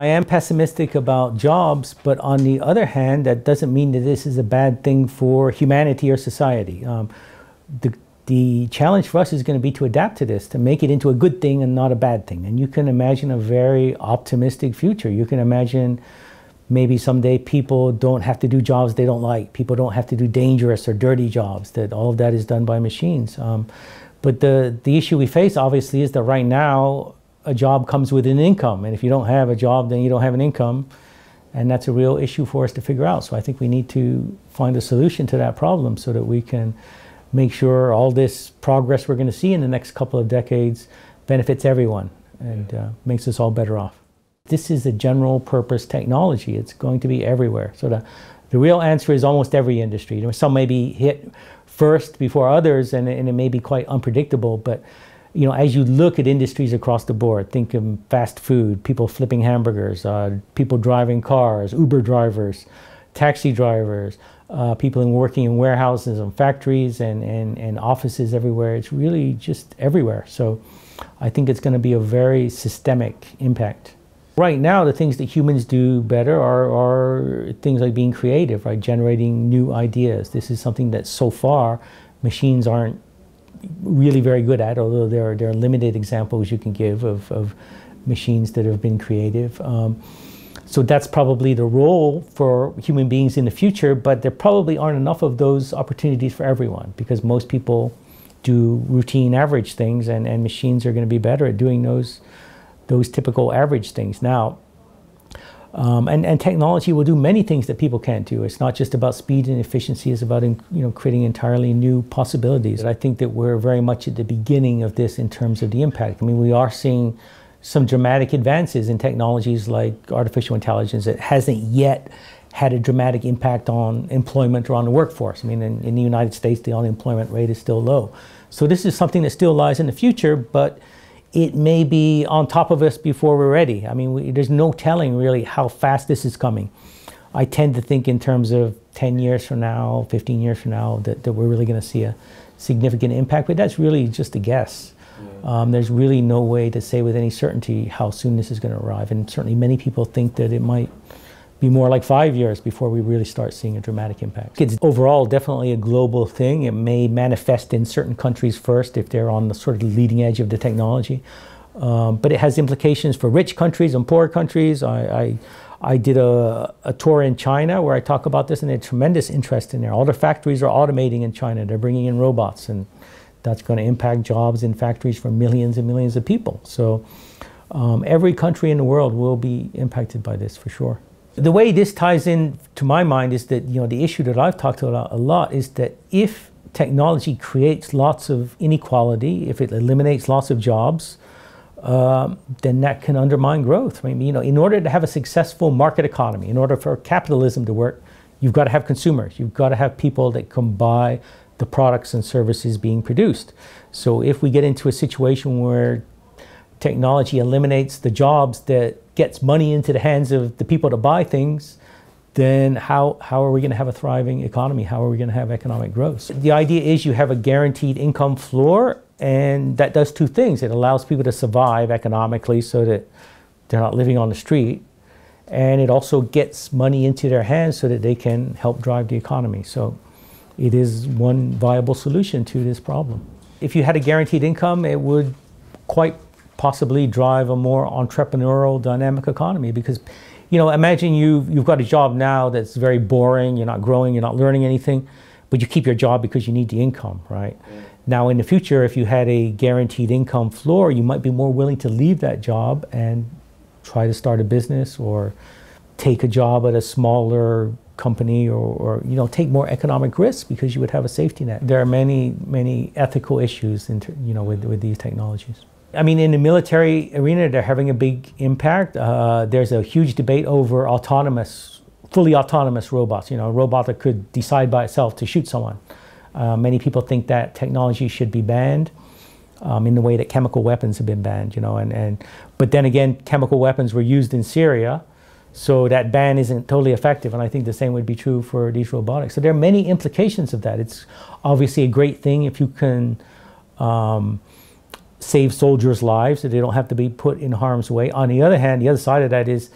I am pessimistic about jobs, but on the other hand, that doesn't mean that this is a bad thing for humanity or society. Um, the, the challenge for us is going to be to adapt to this, to make it into a good thing and not a bad thing. And you can imagine a very optimistic future. You can imagine maybe someday people don't have to do jobs they don't like. People don't have to do dangerous or dirty jobs, that all of that is done by machines. Um, but the, the issue we face, obviously, is that right now, a job comes with an income. And if you don't have a job, then you don't have an income. And that's a real issue for us to figure out. So I think we need to find a solution to that problem so that we can make sure all this progress we're going to see in the next couple of decades benefits everyone and uh, makes us all better off. This is a general purpose technology. It's going to be everywhere. So the, the real answer is almost every industry. Some may be hit first before others and, and it may be quite unpredictable, but you know, as you look at industries across the board, think of fast food, people flipping hamburgers, uh, people driving cars, Uber drivers, taxi drivers, uh, people in working in warehouses and factories and, and, and offices everywhere. It's really just everywhere. So I think it's going to be a very systemic impact. Right now, the things that humans do better are, are things like being creative, right? Generating new ideas. This is something that so far machines aren't really very good at, although there are, there are limited examples you can give of, of machines that have been creative. Um, so that's probably the role for human beings in the future, but there probably aren't enough of those opportunities for everyone because most people do routine average things and, and machines are going to be better at doing those, those typical average things. Now, um, and, and technology will do many things that people can't do. It's not just about speed and efficiency, it's about you know, creating entirely new possibilities. I think that we're very much at the beginning of this in terms of the impact. I mean, we are seeing some dramatic advances in technologies like artificial intelligence that hasn't yet had a dramatic impact on employment or on the workforce. I mean, in, in the United States, the unemployment rate is still low. So this is something that still lies in the future, but it may be on top of us before we're ready. I mean, we, there's no telling really how fast this is coming. I tend to think in terms of 10 years from now, 15 years from now, that, that we're really going to see a significant impact, but that's really just a guess. Yeah. Um, there's really no way to say with any certainty how soon this is going to arrive, and certainly many people think that it might be more like five years before we really start seeing a dramatic impact. It's overall definitely a global thing. It may manifest in certain countries first if they're on the sort of leading edge of the technology. Um, but it has implications for rich countries and poor countries. I, I, I did a, a, tour in China where I talk about this and there's tremendous interest in there. All the factories are automating in China. They're bringing in robots and that's going to impact jobs in factories for millions and millions of people. So um, every country in the world will be impacted by this for sure. The way this ties in to my mind is that you know the issue that I've talked about a lot is that if technology creates lots of inequality, if it eliminates lots of jobs, um, then that can undermine growth. I mean, you know, in order to have a successful market economy, in order for capitalism to work, you've got to have consumers. You've got to have people that can buy the products and services being produced. So if we get into a situation where technology eliminates the jobs that gets money into the hands of the people to buy things, then how, how are we going to have a thriving economy? How are we going to have economic growth? The idea is you have a guaranteed income floor, and that does two things. It allows people to survive economically so that they're not living on the street, and it also gets money into their hands so that they can help drive the economy. So it is one viable solution to this problem. If you had a guaranteed income, it would quite possibly drive a more entrepreneurial, dynamic economy. Because, you know, imagine you you've got a job now that's very boring. You're not growing. You're not learning anything, but you keep your job because you need the income, right? Yeah. Now, in the future, if you had a guaranteed income floor, you might be more willing to leave that job and try to start a business or take a job at a smaller company or, or, you know take more economic risks because you would have a safety net. There are many many ethical issues in, you know with, with these technologies. I mean, in the military arena, they're having a big impact. Uh, there's a huge debate over autonomous, fully autonomous robots. You know, a robot that could decide by itself to shoot someone. Uh, many people think that technology should be banned. Um, in the way that chemical weapons have been banned, you know, and, and but then again, chemical weapons were used in Syria, so that ban isn't totally effective, and I think the same would be true for these robotics. So there are many implications of that. It's obviously a great thing if you can um, save soldiers' lives, that they don't have to be put in harm's way. On the other hand, the other side of that is,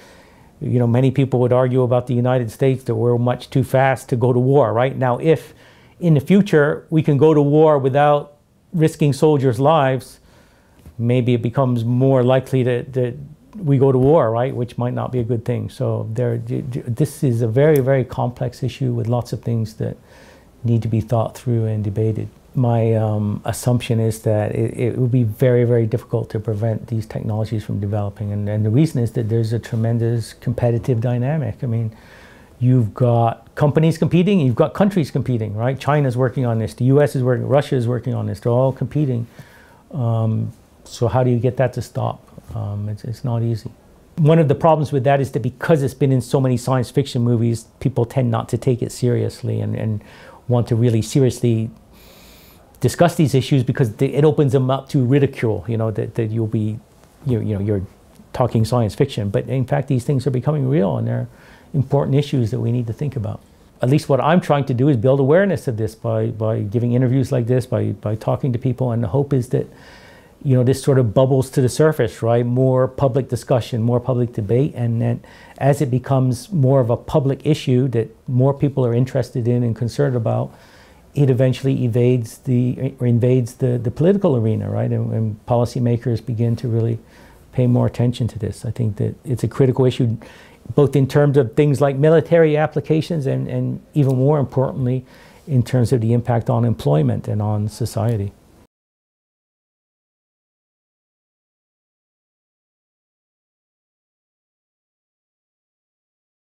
you know, many people would argue about the United States that we're much too fast to go to war, right? Now, if in the future we can go to war without risking soldiers' lives, maybe it becomes more likely that, that we go to war, right? Which might not be a good thing. So there, this is a very, very complex issue with lots of things that need to be thought through and debated. My um, assumption is that it, it will be very, very difficult to prevent these technologies from developing. And, and the reason is that there's a tremendous competitive dynamic. I mean, you've got companies competing, you've got countries competing, right? China's working on this, the US is working, Russia is working on this, they're all competing. Um, so how do you get that to stop? Um, it's, it's not easy. One of the problems with that is that because it's been in so many science fiction movies, people tend not to take it seriously and, and want to really seriously discuss these issues because they, it opens them up to ridicule, you know, that, that you'll be, you, you know, you're talking science fiction. But in fact, these things are becoming real and they're important issues that we need to think about. At least what I'm trying to do is build awareness of this by, by giving interviews like this, by, by talking to people. And the hope is that you know, this sort of bubbles to the surface, right? More public discussion, more public debate, and then as it becomes more of a public issue that more people are interested in and concerned about, it eventually evades the or invades the, the political arena, right? And, and policymakers begin to really pay more attention to this. I think that it's a critical issue, both in terms of things like military applications and, and even more importantly, in terms of the impact on employment and on society.